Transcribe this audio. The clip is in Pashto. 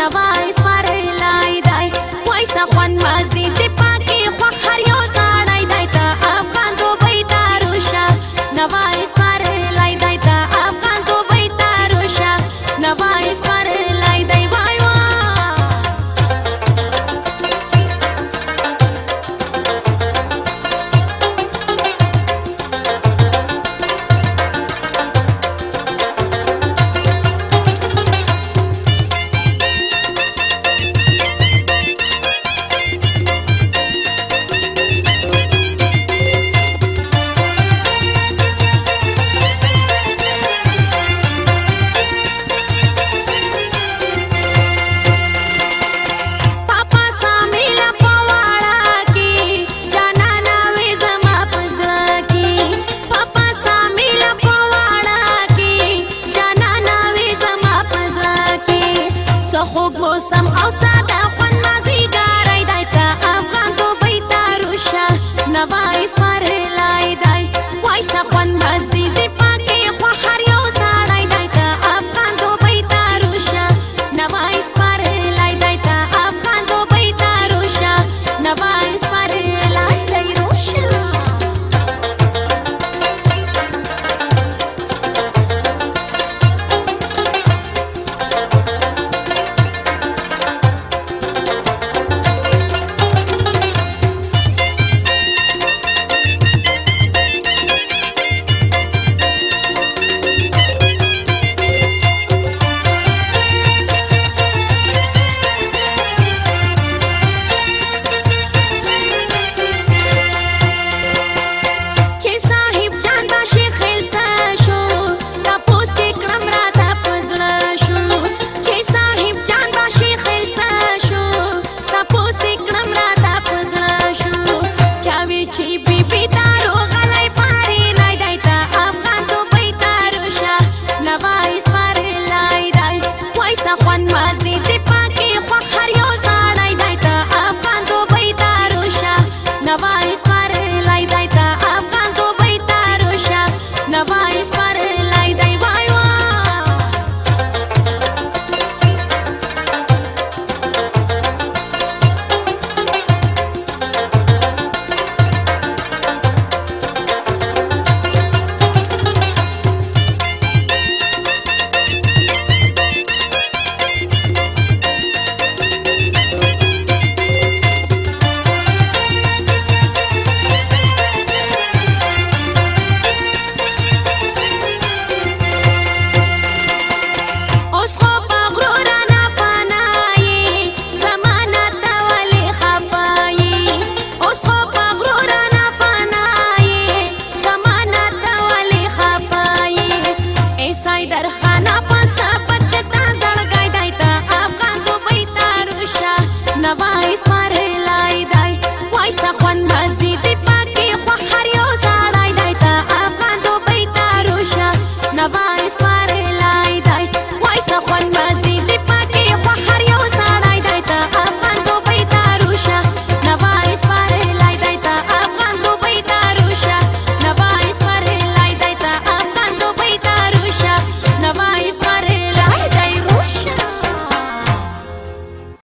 I. څه خوږ موسم او ساده خوند مازیګری دی ته افغان دوبۍ ته روشه نوای سپارلی دی وای څه خوند مازیګری نه وای سپارلای دی وای سخوان